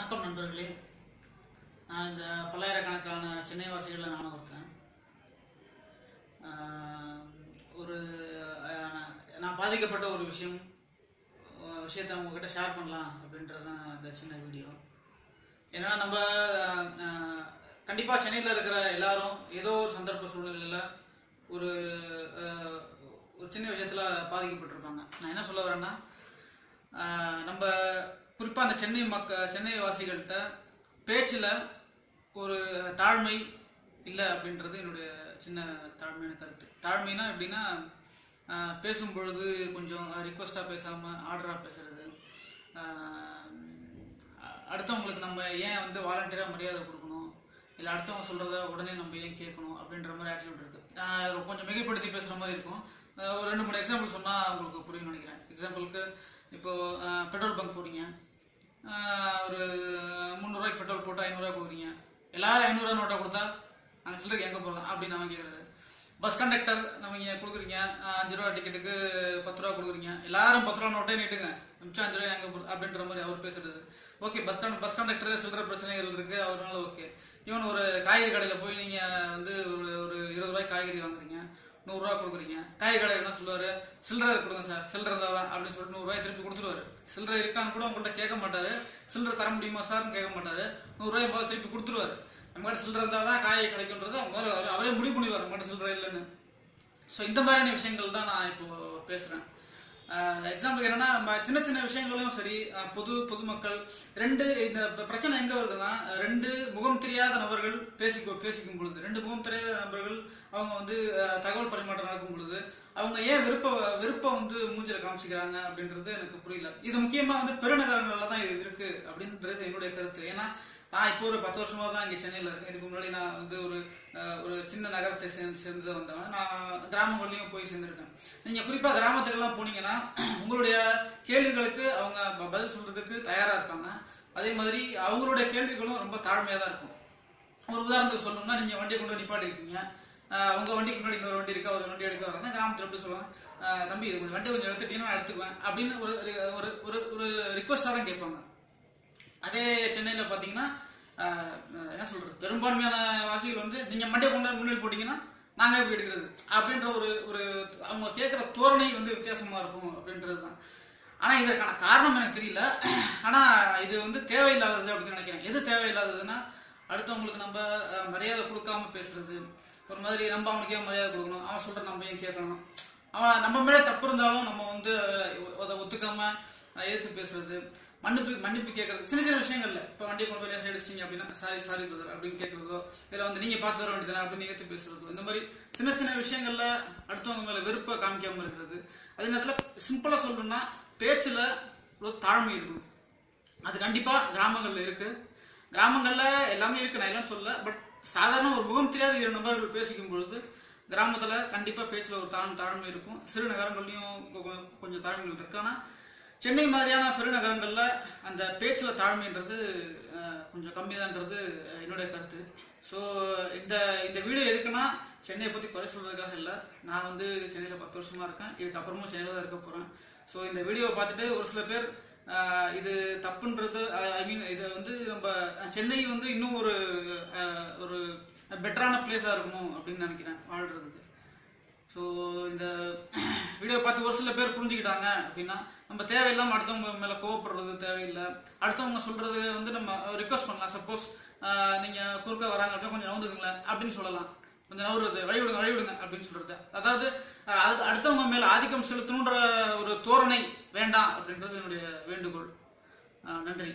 வணக்கம் நண்பர்களே. நான் இந்த பல்லாயிரக்கணக்கான சென்னை வாசிகளில் நானும் ஒருத்தன் ஒரு நான் பாதிக்கப்பட்ட ஒரு விஷயம் விஷயத்தை உங்ககிட்ட ஷேர் பண்ணலாம் அப்படின்றது தான் இந்த சின்ன வீடியோ ஏன்னா நம்ம கண்டிப்பாக சென்னையில் இருக்கிற எல்லாரும் ஏதோ ஒரு சந்தர்ப்ப சூழ்நிலையில் ஒரு ஒரு சின்ன விஷயத்தில் பாதிக்கப்பட்டிருப்பாங்க. நான் என்ன சொல்ல வரேன்னா நம்ம குறிப்பாக அந்த சென்னை மக்க சென்னை வாசிகள்கிட்ட பேச்சில் ஒரு தாழ்மை இல்லை அப்படின்றது என்னுடைய சின்ன தாழ்மையான கருத்து. தாழ்மைனா எப்படின்னா பேசும் பொழுது கொஞ்சம் ரிக்வஸ்டாக பேசாமல் ஆர்டராக பேசுறது. அடுத்தவங்களுக்கு நம்ம ஏன் வந்து வாலண்டியராக மரியாதை கொடுக்கணும்? இல்லை அடுத்தவங்க சொல்கிறத உடனே நம்ம ஏன் கேட்கணும்? அப்படின்ற மாதிரி ஆட்டிடியூட் இருக்குது கொஞ்சம் மிகைப்படுத்தி பேசுகிற மாதிரி இருக்கும். ஒரு ரெண்டு மூணு எக்ஸாம்பிள் சொன்னால் உங்களுக்கு புரியும் நினைக்கிறேன். எக்ஸாம்பிளுக்கு இப்போது பெட்ரோல் பங்க் போகிறீங்க ஒரு முந்நூறுரூவாய்க்கு பெட்ரோல் போட்டு ஐநூறுரூவா கொடுக்குறீங்க. எல்லாரும் ஐநூறுரூவா நோட்டை கொடுத்தா அங்கே சில்லருக்கு எங்கே போகலாம் அப்படின்னு நம்ம கேட்குறது பஸ் கண்டக்டர் நம்ம இங்கே கொடுக்குறீங்க. அஞ்சு ரூபா டிக்கெட்டுக்கு பத்து ரூபா கொடுக்குறீங்க. எல்லாரும் பத்து ரூபா நோட்டே நீட்டுங்க. மிச்சம் அஞ்சு ரூபா எங்கே அப்படின்ற மாதிரி அவர் பேசுறது. ஓகே பஸ் கண்ட பஸ் கண்டக்டர் சில்லற பிரச்சனைகள் இருக்குது அவர்னால ஓகே. ஈவன் ஒரு காய்கறி கடையில் போய் நீங்கள் வந்து ஒரு ஒரு இருபது ரூபாய் காய்கறி வாங்குறீங்க. நூறுரூவா கொடுக்குறீங்க. காய்கறி கடை என்ன சொல்லுவார்? சில்லறை கொடுங்க சார். சில்லறை இருந்தால் தான் அப்படின்னு சொல்லிட்டு நூறுரூவாய் திருப்பி கொடுத்துருவாரு. சில்லறை இருக்கான்னு கூட உங்கள்கிட்ட கேட்க மாட்டார். சில்லறை தர முடியுமா சார்னு கேட்க மாட்டார். நூறுரூவாய் முதல்ல திருப்பி கொடுத்துருவாரு. நம்மகிட்ட சில்லறை இருந்தால் தான் காய் கிடைக்குன்றது முதல்ல அவரே- அவரே முடிவு பண்ணிடுவார். நம்மகிட்ட சில்லறை இல்லைன்னு. ஸோ இந்த மாதிரியான விஷயங்கள் தான் நான் இப்போ பேசுகிறேன் எக்ஸாம்பிள் என்னன்னா நம்ம சின்ன சின்ன விஷயங்களும் சரி பொது பொதுமக்கள் ரெண்டு இந்த பிரச்சனை எங்க வருதுன்னா ரெண்டு முகம் தெரியாத நபர்கள் பேசி பேசிக்கும் பொழுது ரெண்டு முகம் தெரியாத நபர்கள் அவங்க வந்து தகவல் பரிமாற்றம் நடக்கும் பொழுது அவங்க ஏன் விருப்ப விருப்பம் வந்து மூஞ்சில காமிச்சிக்கிறாங்க அப்படின்றது எனக்கு புரியல. இது முக்கியமா வந்து பெருநகரங்கள்ல தான் இது இருக்கு அப்படின்றது என்னுடைய கருத்து. ஏன்னா நான் இப்போ ஒரு பத்து வருஷமாக தான் இங்கே சென்னையில் இருக்கேன். இதுக்கு முன்னாடி நான் வந்து ஒரு ஒரு சின்ன நகரத்தை சேர்ந்து சேர்ந்து வந்தவன். நான் கிராமங்கள்லையும் போய் சேர்ந்துருக்கேன். நீங்கள் குறிப்பாக கிராமத்துக்கெல்லாம் போனீங்கன்னா உங்களுடைய கேள்விகளுக்கு அவங்க ப- பதில் சொல்கிறதுக்கு தயாராக இருப்பாங்க. அதே மாதிரி அவங்களுடைய கேள்விகளும் ரொம்ப தாழ்மையாக தான் இருக்கும். ஒரு உதாரணத்துக்கு சொல்லணும்னா நீங்கள் வண்டியை கொண்டு நிப்பாட்டிருக்கீங்க உங்கள் வண்டிக்கு முன்னாடி இன்னொரு வண்டி இருக்கா? ஒரு வண்டி எடுக்க வரேன்னா கிராமத்தில் எப்படி சொல்லுவாங்க? தம்பி இது கொஞ்சம் வண்டி கொஞ்சம் எடுத்துட்டீங்கன்னா எடுத்துக்குவேன் அப்படின்னு ஒரு ஒரு ஒரு ஒரு தான் கேட்பாங்க. அதே சென்னையில் பார்த்தீங்கன்னா என்ன சொல்றது? பெரும்பான்மையான வாசிகள் வந்து நீங்க மண்டே கொண்டு முன்னாடி போட்டீங்கன்னா நாங்க எப்படி எடுக்கிறது? அப்படின்ற ஒரு ஒரு அவங்க கேட்குற தோரணை வந்து வித்தியாசமா இருக்கும் அப்படின்றது தான் ஆனா இதற்கான காரணம் எனக்கு தெரியல. ஆனா இது வந்து தேவையில்லாதது அப்படின்னு நினைக்கிறேன். எது தேவையில்லாததுன்னா அடுத்தவங்களுக்கு நம்ம மரியாதை கொடுக்காம பேசுறது. ஒரு மாதிரி நம்ம அவனுக்கு ஏன் மரியாதை கொடுக்கணும். அவன் சொல்ற நம்ம ஏன் கேட்கணும்? அவன் நம்ம மேலே தப்பு இருந்தாலும் நம்ம வந்து அதை ஒத்துக்காம எதிர்த்து பேசுறது மன்னிப்பு மன்னிப்பு கேட்கறது சின்ன சின்ன விஷயங்கள்ல. இப்போ வண்டியை கொண்டு போய் லேசாக அடிச்சிட்டிங்க அப்படின்னா சாரி சாரி பிரதர் அப்படின்னு கேட்கறதோ இல்லை வந்து நீங்க பார்த்து வர வேண்டியதானே அப்படின்னு எதிர்த்து பேசுறதோ இந்த மாதிரி சின்ன சின்ன விஷயங்கள்ல அடுத்தவங்க மேல வெறுப்பை காமிக்காம இருக்கிறது. அதே நேரத்தில் சிம்பிளா சொல்லணும்னா பேச்சுல ஒரு தாழ்மை இருக்கும் அது கண்டிப்பா கிராமங்கள்ல இருக்கு. கிராமங்கள்ல எல்லாமே இருக்கு நான் எல்லாம் சொல்ல பட் சாதாரண ஒரு முகம் தெரியாத இரு நபர்கள் பேசிக்கும் பொழுது கிராமத்துல கண்டிப்பா பேச்சுல ஒரு தாழ் தாழ்மை இருக்கும். சிறு நகரங்கள்லயும் கொஞ்சம் தாழ்மைகள் இருக்கு. ஆனா சென்னை மாதிரியான பெருநகரங்களில் அந்த பேச்சில் தாழ்மைன்றது கொஞ்சம் கம்மிதான்றது அஹ், என்னுடைய கருத்து. ஸோ இந்த இந்த வீடியோ எதுக்குன்னா சென்னையை பற்றி குறை சொல்கிறதுக்காக இல்லை. நான் வந்து சென்னையில் பத்து வருஷமாக இருக்கேன். இதுக்கப்புறமும் சென்னையில் தான் இருக்க போகிறேன் ஸோ இந்த வீடியோவை பார்த்துட்டு ஒரு சில பேர் இது தப்புன்றது ஐ மீன் இதை வந்து நம்ம சென்னை வந்து இன்னும் ஒரு ஒரு பெட்டரான பிளேஸாக இருக்கணும் அப்படின்னு நினைக்கிறேன் வாழ்கிறதுக்கு ஸோ இந்த வீடியோ பார்த்து ஒரு சில பேர் புரிஞ்சுக்கிட்டாங்க அப்படின்னா நம்ம தேவையில்லாமல் அடுத்தவங்க மேலே கோவப்படுறது தேவையில்லை. அடுத்தவங்க சொல்றது வந்து நம்ம ரிக்வஸ்ட் பண்ணலாம். சப்போஸ் நீங்கள் குறுக்க வராங்க அப்படின்னா கொஞ்சம் நவுந்துக்குங்களேன் அப்படின்னு சொல்லலாம். கொஞ்சம் நவுறது வழி விடுங்க வழி விடுங்க அப்படின்னு சொல்றது. அதாவது அது அடுத்தவங்க மேலே ஆதிக்கம் செலுத்தணுன்ற ஒரு தோரணை வேண்டாம் அப்படின்றது என்னுடைய வேண்டுகோள். நன்றி.